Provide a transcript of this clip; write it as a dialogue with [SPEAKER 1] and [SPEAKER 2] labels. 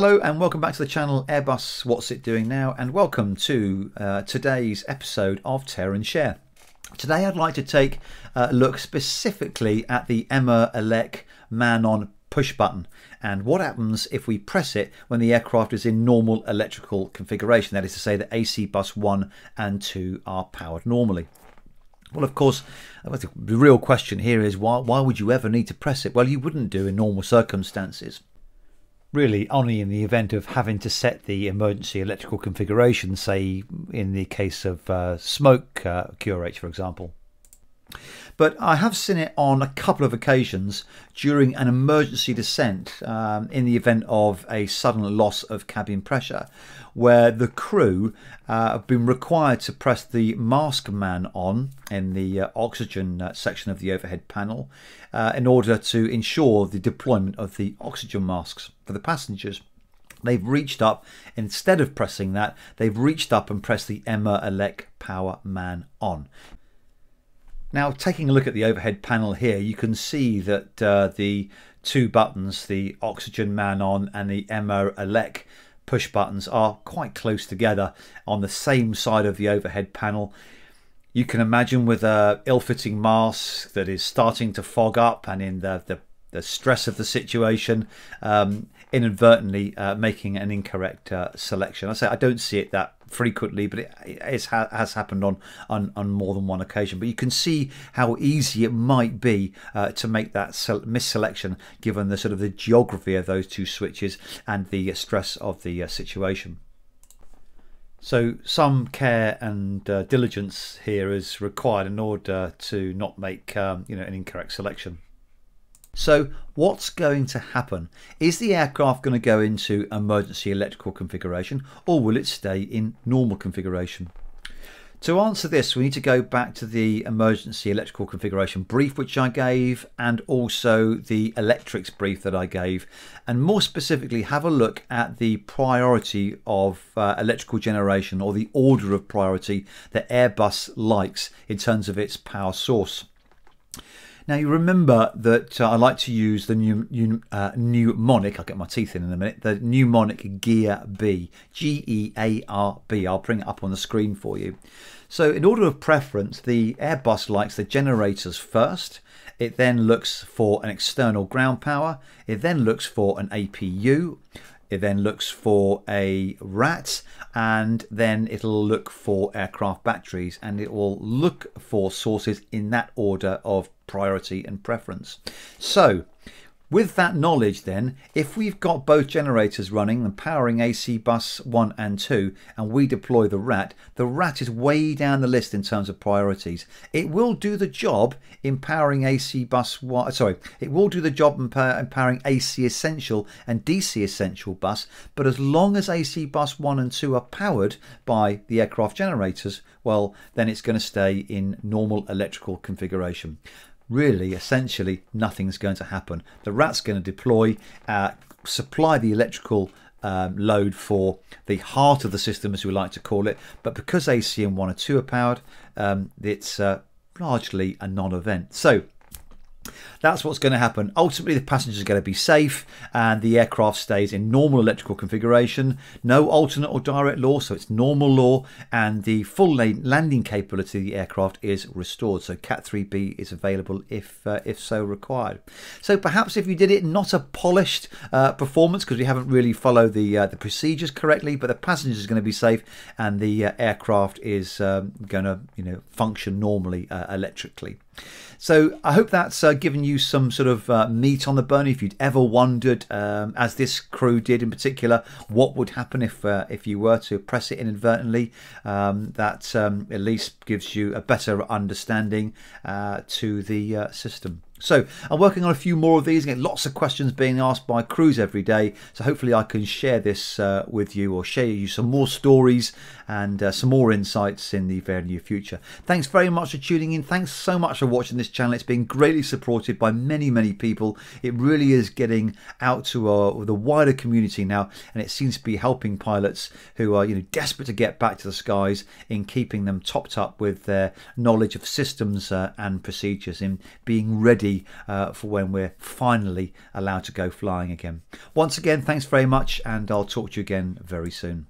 [SPEAKER 1] Hello and welcome back to the channel Airbus What's It Doing Now and welcome to uh, today's episode of Tear and Share. Today I'd like to take a look specifically at the Emer Elec man-on push button and what happens if we press it when the aircraft is in normal electrical configuration, that is to say that AC bus 1 and 2 are powered normally. Well, of course, the real question here is why, why would you ever need to press it? Well, you wouldn't do in normal circumstances really only in the event of having to set the emergency electrical configuration, say in the case of uh, smoke uh, for example. But I have seen it on a couple of occasions during an emergency descent um, in the event of a sudden loss of cabin pressure, where the crew uh, have been required to press the mask man on in the uh, oxygen uh, section of the overhead panel uh, in order to ensure the deployment of the oxygen masks for the passengers. They've reached up, instead of pressing that, they've reached up and pressed the Emer Elec Power Man on. Now, taking a look at the overhead panel here, you can see that uh, the two buttons, the Oxygen Man On and the Emer Elec push buttons, are quite close together on the same side of the overhead panel. You can imagine with a ill-fitting mask that is starting to fog up and in the, the, the stress of the situation, um, inadvertently uh, making an incorrect uh, selection. I say I don't see it that frequently, but it, has happened on, on, on more than one occasion. But you can see how easy it might be uh, to make that misselection given the sort of the geography of those two switches and the stress of the uh, situation. So some care and uh, diligence here is required in order to not make um, you know an incorrect selection. So what's going to happen? Is the aircraft going to go into emergency electrical configuration or will it stay in normal configuration? To answer this, we need to go back to the emergency electrical configuration brief which I gave and also the electrics brief that I gave and more specifically have a look at the priority of uh, electrical generation or the order of priority that Airbus likes in terms of its power source. Now you remember that uh, I like to use the new, new uh, mnemonic, I'll get my teeth in in a minute, the new mnemonic Gear B, G-E-A-R-B. I'll bring it up on the screen for you. So in order of preference, the Airbus likes the generators first. It then looks for an external ground power. It then looks for an APU. It then looks for a RAT and then it'll look for aircraft batteries and it will look for sources in that order of priority and preference. So with that knowledge then, if we've got both generators running and powering AC bus 1 and 2 and we deploy the RAT, the RAT is way down the list in terms of priorities. It will do the job in powering AC bus 1, uh, sorry, it will do the job in powering AC essential and DC essential bus, but as long as AC bus 1 and 2 are powered by the aircraft generators, well, then it's going to stay in normal electrical configuration really essentially nothing's going to happen. The rat's going to deploy, uh, supply the electrical um, load for the heart of the system, as we like to call it. But because ACM 1 or 2 are powered, um, it's uh, largely a non-event. So that's what's going to happen. Ultimately, the passengers are going to be safe and the aircraft stays in normal electrical configuration. No alternate or direct law, so it's normal law, and the full landing capability of the aircraft is restored. So Cat 3B is available if uh, if so required. So perhaps if you did it, not a polished uh, performance because we haven't really followed the uh, the procedures correctly, but the passengers are going to be safe and the uh, aircraft is um, going to you know function normally uh, electrically. So I hope that's uh, given you some sort of uh, meat on the bone. If you'd ever wondered, um, as this crew did in particular, what would happen if uh, if you were to press it inadvertently, um, that um, at least gives you a better understanding uh, to the uh, system. So I'm working on a few more of these. I get lots of questions being asked by crews every day. So hopefully I can share this uh, with you or share you some more stories and uh, some more insights in the very near future. Thanks very much for tuning in. Thanks so much for watching this channel. It's been greatly supported by many, many people. It really is getting out to uh, the wider community now and it seems to be helping pilots who are you know desperate to get back to the skies in keeping them topped up with their knowledge of systems uh, and procedures in being ready ready uh, for when we're finally allowed to go flying again. Once again, thanks very much, and I'll talk to you again very soon.